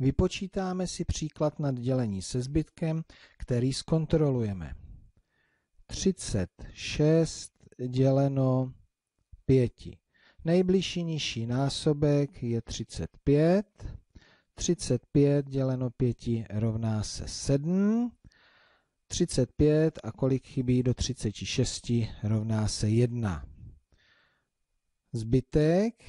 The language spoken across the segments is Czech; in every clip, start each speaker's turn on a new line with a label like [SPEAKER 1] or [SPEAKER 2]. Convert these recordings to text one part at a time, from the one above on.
[SPEAKER 1] Vypočítáme si příklad nad dělení se zbytkem, který zkontrolujeme. 36 děleno 5. Nejbližší nižší násobek je 35. 35 děleno 5 rovná se 7. 35 a kolik chybí do 36 rovná se 1. Zbytek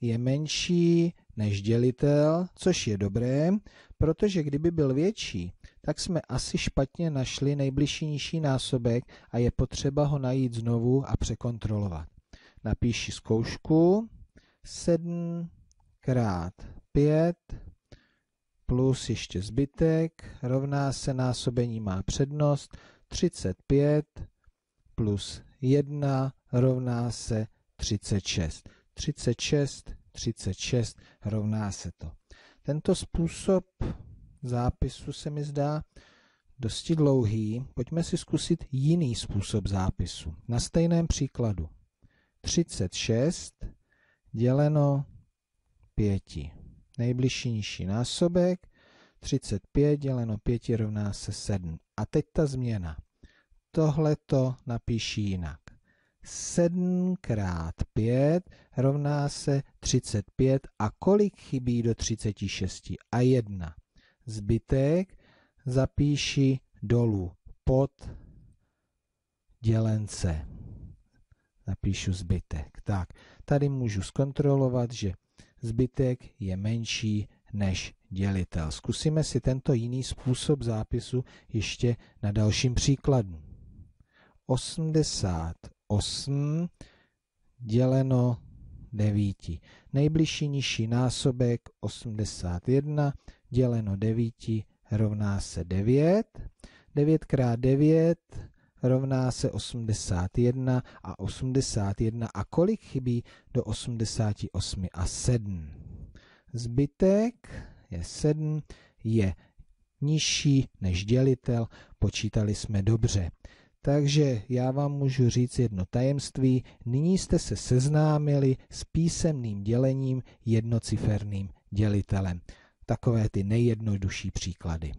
[SPEAKER 1] je menší než dělitel, což je dobré, protože kdyby byl větší, tak jsme asi špatně našli nejbližší nižší násobek a je potřeba ho najít znovu a překontrolovat. Napíši zkoušku 7 krát 5 plus ještě zbytek rovná se násobení má přednost 35 plus 1 rovná se 36. 36, 36 rovná se to. Tento způsob zápisu se mi zdá dosti dlouhý. Pojďme si zkusit jiný způsob zápisu. Na stejném příkladu. 36 děleno 5. Nejbližší nižší násobek 35 děleno 5 rovná se 7. A teď ta změna. Tohle to napíši jinak. 7 krát 5 rovná se 35 a kolik chybí do 36? A 1. Zbytek zapíši dolů pod dělence. Napíšu zbytek. Tak, tady můžu zkontrolovat, že zbytek je menší než dělitel. Zkusíme si tento jiný způsob zápisu ještě na dalším příkladu. 88 děleno 9. Nejbližší nižší násobek 81 děleno 9 rovná se 9. 9 krát 9 rovná se 81 a 81 a kolik chybí do 88 a 7. Zbytek je 7, je nižší než dělitel, počítali jsme dobře. Takže já vám můžu říct jedno tajemství, nyní jste se seznámili s písemným dělením jednociferným dělitelem. Takové ty nejjednodušší příklady.